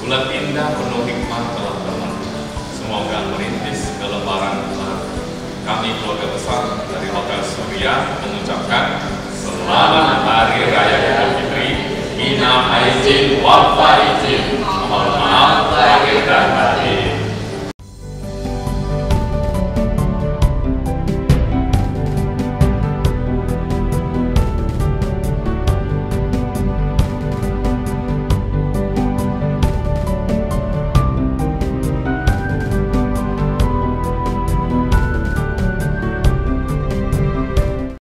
Bulan indah penuh hikmah telah teman. Semoga merintis kelebaran Tuhan. Kami keluarga besar dari Hotel Surya mengucapkan selamat Hari Raya Idul Fitri. Minal aizin wal faizin.